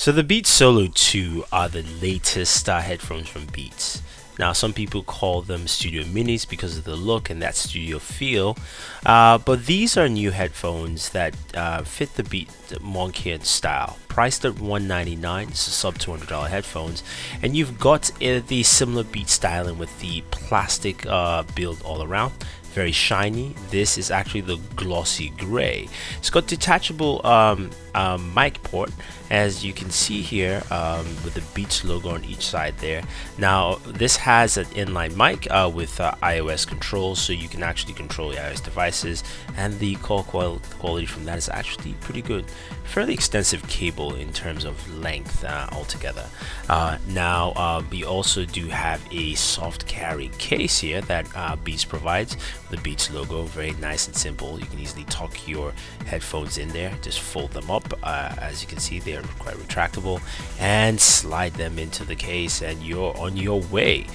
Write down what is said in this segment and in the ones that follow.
So the Beats Solo 2 are the latest uh, headphones from Beats. Now, some people call them Studio Minis because of the look and that studio feel, uh, but these are new headphones that uh, fit the Beat Monkian style. Priced at $199, it's a sub $200 headphones, and you've got uh, the similar Beat styling with the plastic uh, build all around very shiny. This is actually the glossy gray. It's got detachable um, um, mic port as you can see here um, with the Beats logo on each side there. Now this has an inline mic uh, with uh, iOS controls so you can actually control your iOS devices and the call quality from that is actually pretty good. Fairly extensive cable in terms of length uh, altogether. Uh, now uh, we also do have a soft carry case here that uh, Beats provides. The Beats logo, very nice and simple. You can easily tuck your headphones in there, just fold them up. as you can see, they're they're quite retractable and slide them into the case and you're on your way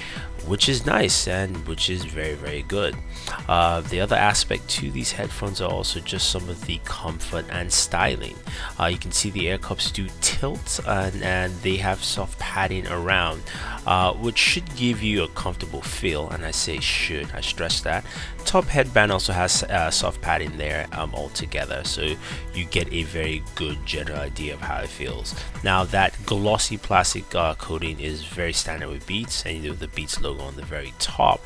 which is nice and which is very very good uh, the other aspect to these headphones are also just some of the comfort and styling uh, you can see the air cups do tilt and, and they have soft padding around uh, which should give you a comfortable feel and I say should I stress that top headband also has uh, soft padding there um, altogether so you get a very good general idea of how it feels. Now that glossy plastic uh, coating is very standard with Beats and you know the Beats logo on the very top.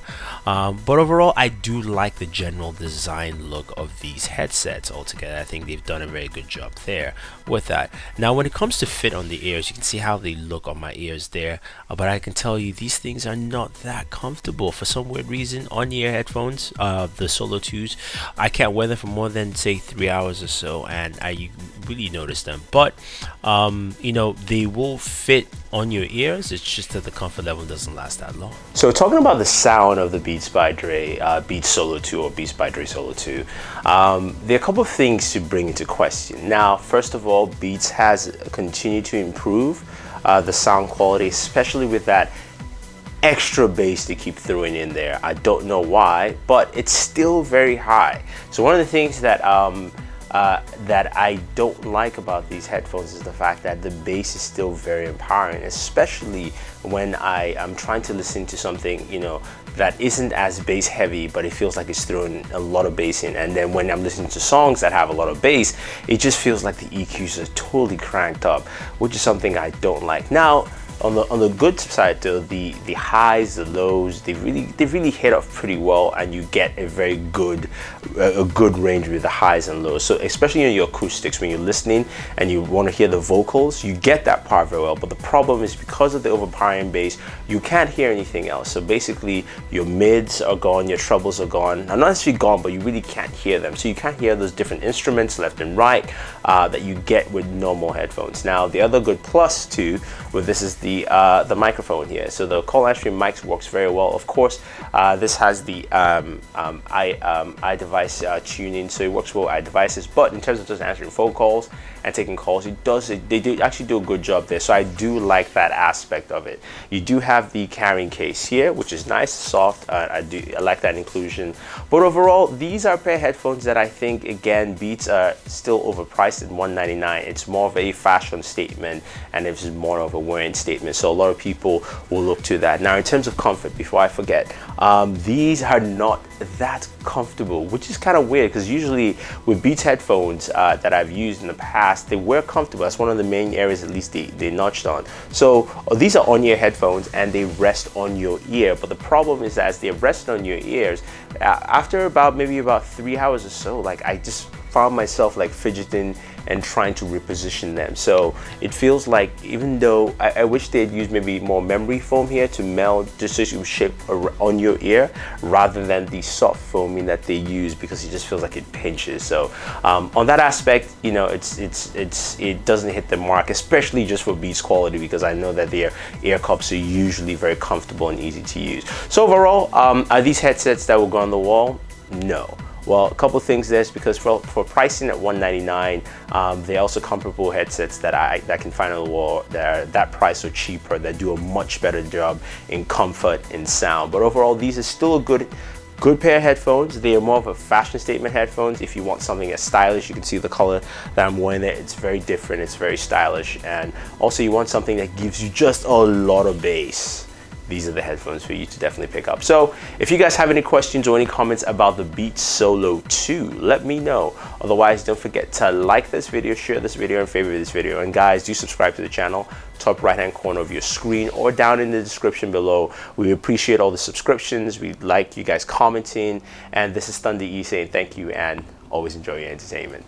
Um, but overall I do like the general design look of these headsets altogether. I think they've done a very good job there with that. Now when it comes to fit on the ears you can see how they look on my ears there uh, but I can tell you these things are not that comfortable. For some weird reason on ear headphones uh, the solo 2s I can't wear them for more than say three hours or so and I really notice them. But um, you know they will fit on your ears. It's just that the comfort level doesn't last that long. So talking about the sound of the Beats by Dre uh, Beats Solo 2 or Beats by Dre Solo 2 um, there are a couple of things to bring into question. Now first of all Beats has continued to improve uh, the sound quality, especially with that extra bass to keep throwing in there. I don't know why, but it's still very high. So one of the things that um, uh, that I don't like about these headphones is the fact that the bass is still very empowering, especially when I am trying to listen to something, you know, that isn't as bass heavy, but it feels like it's throwing a lot of bass in. And then when I'm listening to songs that have a lot of bass, it just feels like the EQs are totally cranked up, which is something I don't like. Now, on the on the good side though the the highs the lows they really they really hit off pretty well and you get a very good a good range with the highs and lows. So especially in your acoustics when you're listening and you want to hear the vocals you get that part very well. But the problem is because of the overpowering bass you can't hear anything else. So basically your mids are gone your trebles are gone. Not necessarily gone but you really can't hear them. So you can't hear those different instruments left and right uh, that you get with normal headphones. Now the other good plus too with this is the the uh, the microphone here. So the call stream mics works very well. Of course, uh, this has the um, um, i um, iDevice uh, tuning, so it works well with iDevices. But in terms of just answering phone calls and taking calls, it does it, they do actually do a good job there. So I do like that aspect of it. You do have the carrying case here, which is nice, soft. Uh, I do I like that inclusion. But overall, these are pair headphones that I think again Beats are still overpriced at 199. It's more of a fashion statement, and it's more of a wearing statement statement. So a lot of people will look to that. Now, in terms of comfort, before I forget, um, these are not that comfortable, which is kind of weird because usually with Beats headphones uh, that I've used in the past, they were comfortable. That's one of the main areas at least they, they notched on. So uh, these are on-ear headphones and they rest on your ear. But the problem is that as they rest on your ears, uh, after about maybe about three hours or so, like I just found myself like fidgeting and trying to reposition them. So it feels like even though I, I wish they'd use maybe more memory foam here to melt just so shape on your ear rather than the soft foaming that they use because it just feels like it pinches. So um, on that aspect, you know, it's it's it's it doesn't hit the mark, especially just for Beats quality because I know that their ear cups are usually very comfortable and easy to use. So overall, um, are these headsets that will go on the wall? No. Well, a couple things there is because for, for pricing at 199 um, they also comparable headsets that I that can find on the wall that are that price or cheaper that do a much better job in comfort and sound. But overall, these are still a good good pair of headphones. They are more of a fashion statement headphones. If you want something that's stylish, you can see the color that I'm wearing there. It's very different, it's very stylish. And also you want something that gives you just a lot of bass these are the headphones for you to definitely pick up. So if you guys have any questions or any comments about the Beats Solo 2, let me know. Otherwise, don't forget to like this video, share this video, and favorite this video. And guys, do subscribe to the channel, top right hand corner of your screen or down in the description below. We appreciate all the subscriptions. We like you guys commenting. And this is Thunder E saying thank you and always enjoy your entertainment.